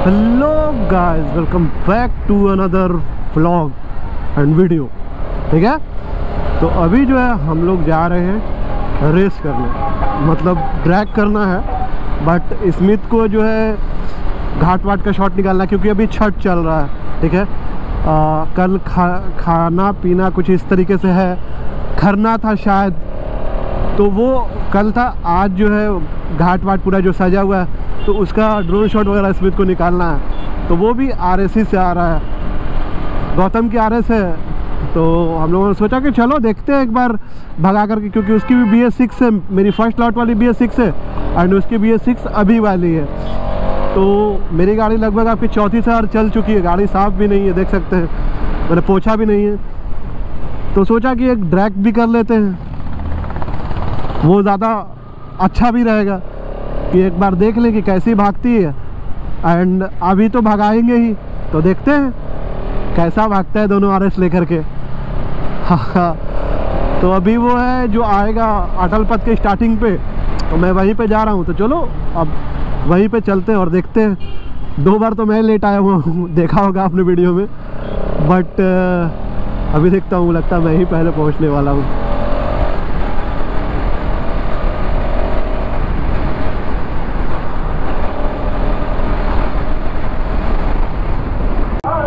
Hello guys welcome back to another vlog and video ठीक है? तो अभी जो है हम लोग जा रहे हैं रेस करने। मतलब ड्रैग करना है बट स्मिथ को जो है घाट वाट का शॉट निकालना क्योंकि अभी छठ चल रहा है। ठीक है? आ, कल खा खाना पीना कुछ इस तरीके से है। खरना था शायद। तो वो कल था आज जो है घाट वाट पूरा जो सजा हुआ है तो उसका ड्रोन शॉट वगैरह स्मिथ को निकालना है। तो वो भी आर से आ रहा है। गौतम की आरएस है। तो हम लोगों ने सोचा कि चलो देखते हैं एक बार भगा करके, क्योंकि उसकी भी बी एस सिक्स है। मेरी फ़र्स्ट लॉट वाली बी एस सिक्स है एंड उसकी बी एस सिक्स अभी वाली है। तो मेरी गाड़ी लगभग आपकी चौथी साल चल चुकी है। गाड़ी साफ़ भी नहीं है, देख सकते हैं। मैंने पोछा भी नहीं है। तो सोचा कि एक ड्रैग भी कर लेते हैं। वो ज़्यादा अच्छा भी रहेगा। कि एक बार देख लें कि कैसी भागती है। एंड अभी तो भगाएँगे ही। तो देखते हैं, कैसा भागता है दोनों आरएस लेकर के। हाँ। तो अभी वो है जो आएगा अटल पथ के स्टार्टिंग पे। तो मैं वहीं पे जा रहा हूँ। तो चलो, अब वहीं पे चलते हैं और देखते हैं। दो बार तो मैं लेट आया हुआ हूँ। देखा होगा आपने वीडियो में। बट अभी देखता हूँ, लगता है मैं ही पहले पहुँचने वाला हूँ।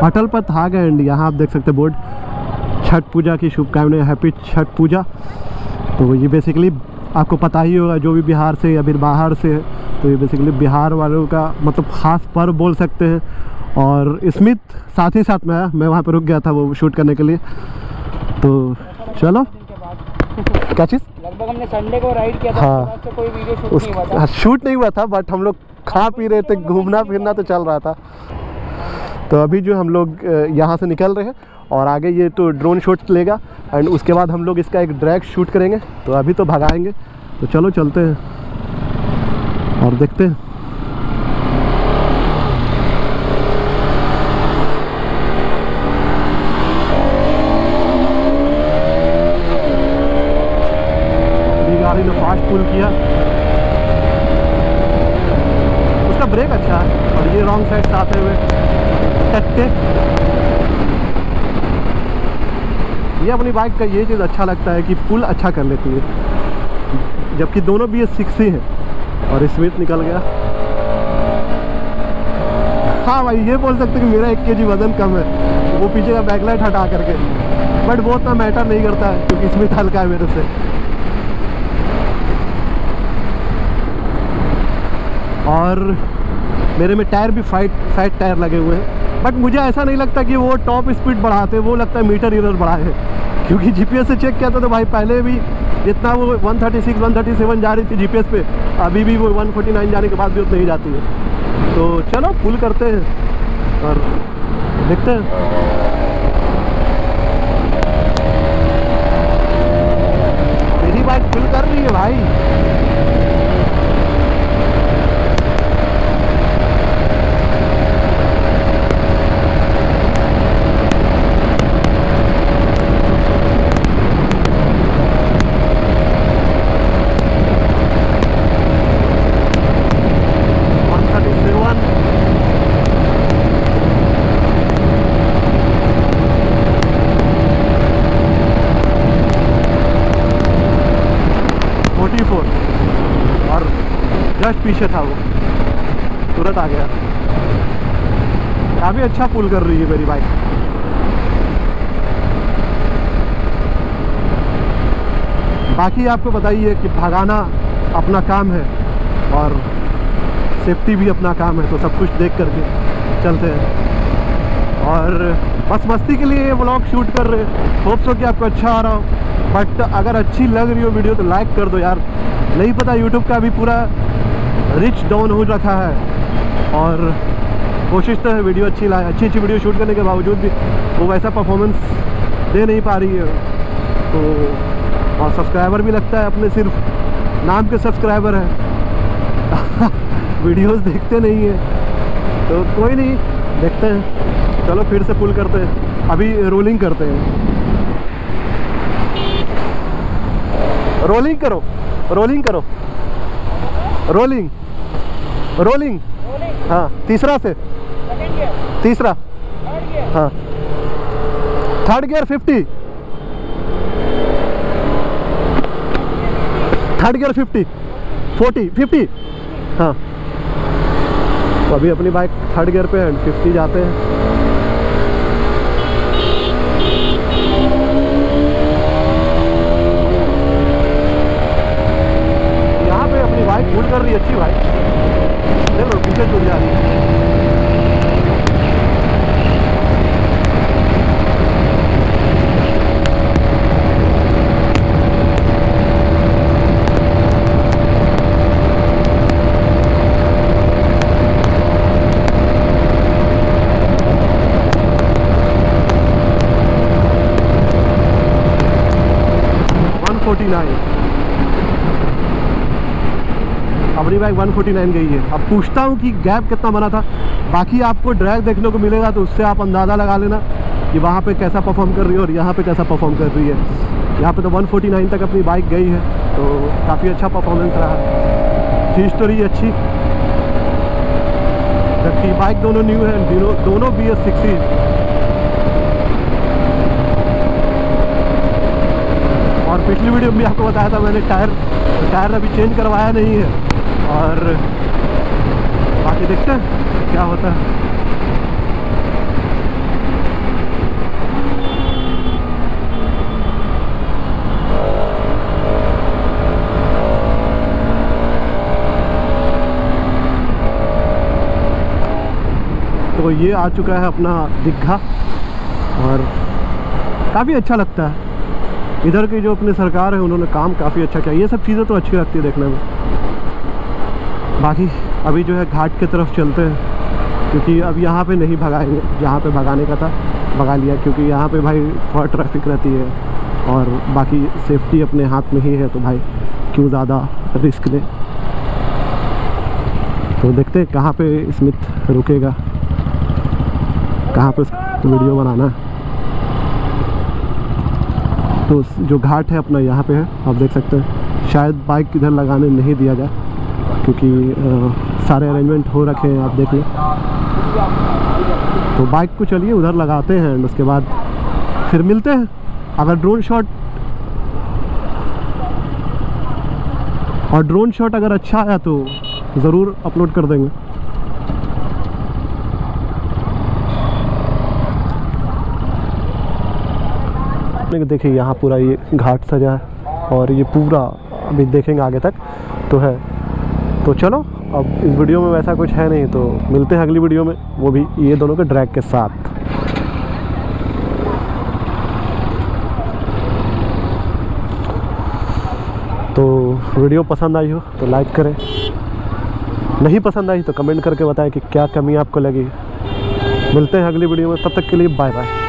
अटल पथ आ गए एंड यहाँ आप देख सकते हैं बोर्ड। छठ पूजा की शुभकामनाएँ हैप्पी छठ पूजा। तो ये बेसिकली आपको पता ही होगा जो भी बिहार से या फिर बाहर से तो ये बेसिकली बिहार वालों का मतलब ख़ास पर्व बोल सकते हैं। और स्मिथ साथ ही साथ में आया मैं वहाँ पर रुक गया था वो शूट करने के लिए। तो चलो। क्या चीज़? लगभग हमने संडे को राइड किया था हाँ। से कोई वीडियो शूट नहीं हुआ था। हाँ, शूट नहीं हुआ था बट हम लोग खा पी रहे थे घूमना फिरना तो चल रहा था। तो अभी जो हम लोग यहाँ से निकल रहे हैं और आगे ये तो ड्रोन शॉट लेगा एंड उसके बाद हम लोग इसका एक ड्रैग शूट करेंगे। तो अभी तो भगाएँगे। तो चलो चलते हैं और देखते हैं। गाड़ी ने फास्ट पुल किया उसका ब्रेक अच्छा। है और ये रॉन्ग साइड से आते हुए टट्टे ये अपनी बाइक का ये चीज़ अच्छा लगता है कि पुल अच्छा कर लेती है। जबकि दोनों भी ये सिक्स ही हैं। और स्मिथ निकल गया। हाँ भाई, ये बोल सकते कि मेरा एक के वज़न कम है। वो पीछे का बैकलाइट हटा करके। बट वो उतना मैटर नहीं करता है, क्योंकि स्मिथ हल्का है मेरे से। और मेरे में टायर भी फाइट फाइट टायर लगे हुए हैं। बट मुझे ऐसा नहीं लगता कि वो टॉप स्पीड बढ़ाते, वो लगता है मीटर इरर बढ़ाए। क्योंकि जीपीएस से चेक किया था तो भाई पहले भी जितना वो 136 137 जा रही थी जीपीएस पे, अभी भी वो 149 जाने के बाद भी उतना ही जाती है। तो चलो पुल करते हैं और देखते हैं। मेरी बाइक पुल कर रही है भाई one thirty seven forty four और जस्ट पीछे था वो। तुरंत आ गया। काफ़ी अच्छा पुल कर रही है मेरी बाइक। बाकी आपको बताइए कि भगाना अपना काम है और सेफ्टी भी अपना काम है तो सब कुछ देख करके चलते हैं। और बस मस्ती के लिए ये व्लॉग शूट कर रहे हैं। होप्स हो कि आपको अच्छा आ रहा हो। बट अगर अच्छी लग रही हो वीडियो तो लाइक कर दो यार। नहीं पता यूट्यूब का अभी पूरा रिच डाउन हो रखा है। और कोशिश तो है वीडियो अच्छी लाए, अच्छी अच्छी वीडियो शूट करने के बावजूद भी वो वैसा परफॉर्मेंस दे नहीं पा रही है। तो और सब्सक्राइबर भी लगता है अपने, सिर्फ़ नाम के सब्सक्राइबर हैं। वीडियोस देखते नहीं हैं। तो कोई नहीं, देखते हैं। चलो फिर से पुल करते हैं। अभी रोलिंग करते हैं। रोलिंग करो रोलिंग करो। रोलिंग रोलिंग हाँ तीसरा से। तीसरा। हाँ। Third gear fifty third gear fifty forty fifty हाँ। तो अभी अपनी बाइक थर्ड गियर पे एंड फिफ्टी जाते हैं यहाँ पे अपनी बाइक फुल कर रही अच्छी भाई। देखो पीछे छूट जा रही है। वन अपनी बाइक 149 गई है। अब पूछता हूँ कि गैप कितना बना था। बाकी आपको ड्रैग देखने को मिलेगा तो उससे आप अंदाज़ा लगा लेना कि वहाँ पे कैसा परफॉर्म कर रही है और यहाँ पे कैसा परफॉर्म कर रही है। यहाँ पे तो 149 तक अपनी बाइक गई है तो काफ़ी अच्छा परफॉर्मेंस रहा। थ्री स्टोरी अच्छी। जबकि बाइक दोनों न्यू है, दोनों बी एस और पिछली वीडियो में आपको बताया था, मैंने टायर टायर अभी चेंज करवाया नहीं है। और बाकी देखते हैं क्या होता है। तो ये आ चुका है अपना दिग्घा और काफ़ी अच्छा लगता है। इधर की जो अपनी सरकार है, उन्होंने काम काफ़ी अच्छा किया। ये सब चीज़ें तो अच्छी लगती है देखने में। बाकी अभी जो है घाट की तरफ़ चलते हैं, क्योंकि अब यहाँ पे नहीं भगाएँगे। जहाँ पे भगाने का था, भगा लिया, क्योंकि यहाँ पे भाई थोड़ा ट्रैफ़िक रहती है और बाकी सेफ्टी अपने हाथ में ही है तो भाई क्यों ज़्यादा रिस्क लें? तो देखते हैं कहाँ पे स्मिथ रुकेगा। कहाँ पे वीडियो बनाना है। तो जो घाट है अपना यहाँ पे है, आप देख सकते हैं। शायद बाइक इधर लगाने नहीं दिया जाए। क्योंकि अ, सारे अरेंजमेंट हो रखे हैं आप देख लें। तो बाइक को चलिए उधर लगाते हैं एंड उसके बाद फिर मिलते हैं। अगर ड्रोन शॉट और ड्रोन शॉट अगर अच्छा आया तो ज़रूर अपलोड कर देंगे। देखिए यहाँ पूरा ये घाट सजा है और ये पूरा अभी देखेंगे आगे तक तो है। तो चलो, अब इस वीडियो में वैसा कुछ है नहीं तो मिलते हैं अगली वीडियो में। वो भी ये दोनों के ड्रैग के साथ। तो वीडियो पसंद आई हो तो लाइक करें। नहीं पसंद आई तो कमेंट करके बताएँ कि क्या कमी आपको लगी। मिलते हैं अगली वीडियो में, तब तक के लिए बाय बाय